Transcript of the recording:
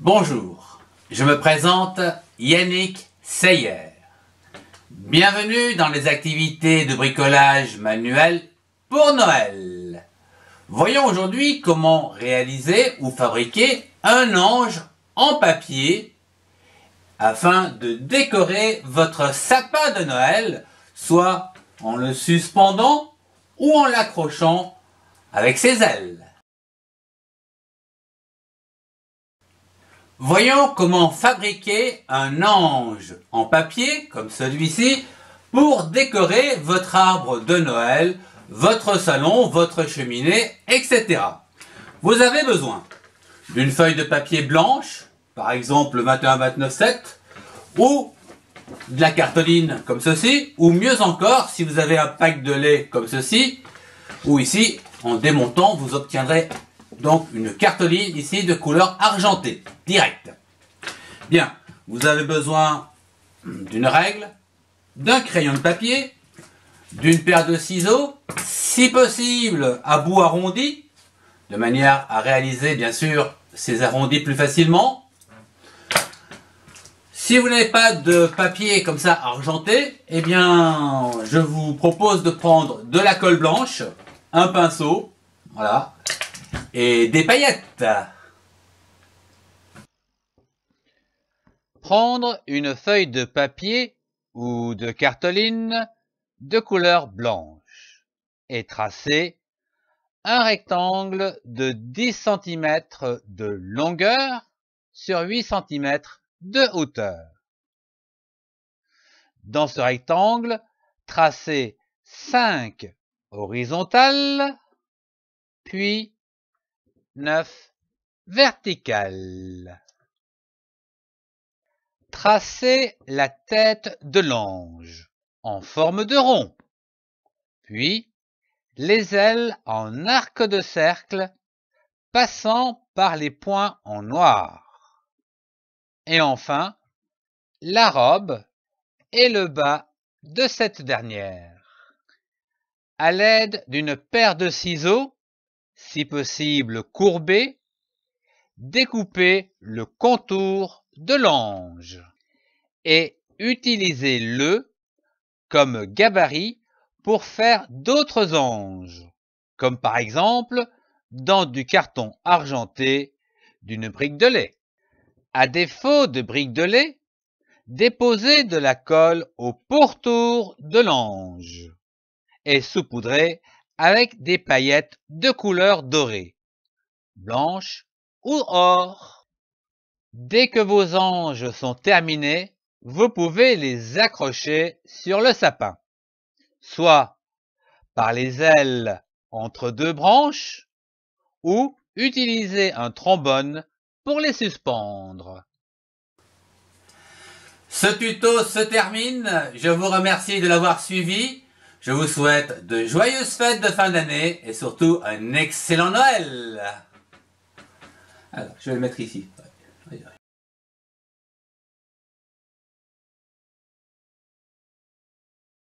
Bonjour, je me présente Yannick Seyer. Bienvenue dans les activités de bricolage manuel pour Noël. Voyons aujourd'hui comment réaliser ou fabriquer un ange en papier afin de décorer votre sapin de Noël, soit en le suspendant ou en l'accrochant avec ses ailes. Voyons comment fabriquer un ange en papier, comme celui-ci, pour décorer votre arbre de Noël, votre salon, votre cheminée, etc. Vous avez besoin d'une feuille de papier blanche, par exemple 21-29-7, ou de la cartoline comme ceci, ou mieux encore, si vous avez un pack de lait comme ceci, ou ici, en démontant, vous obtiendrez donc une cartoline ici de couleur argentée, directe. Bien, vous avez besoin d'une règle, d'un crayon de papier, d'une paire de ciseaux, si possible à bout arrondi, de manière à réaliser bien sûr ces arrondis plus facilement. Si vous n'avez pas de papier comme ça argenté, eh bien je vous propose de prendre de la colle blanche, un pinceau, voilà, et des paillettes. Prendre une feuille de papier ou de cartoline de couleur blanche et tracer un rectangle de 10 cm de longueur sur 8 cm de hauteur. Dans ce rectangle, tracer 5 horizontales, puis 9 verticales. Tracez la tête de l'ange en forme de rond, puis les ailes en arc de cercle passant par les points en noir. Et enfin, la robe et le bas de cette dernière. À l'aide d'une paire de ciseaux, si possible courbé, découpez le contour de l'ange et utilisez-le comme gabarit pour faire d'autres anges, comme par exemple dans du carton argenté d'une brique de lait. À défaut de brique de lait, déposez de la colle au pourtour de l'ange et saupoudrez avec des paillettes de couleur dorée, blanche ou or. Dès que vos anges sont terminés, vous pouvez les accrocher sur le sapin, soit par les ailes entre deux branches, ou utiliser un trombone pour les suspendre. Ce tuto se termine. Je vous remercie de l'avoir suivi. Je vous souhaite de joyeuses fêtes de fin d'année et surtout un excellent Noël. Alors, je vais le mettre ici.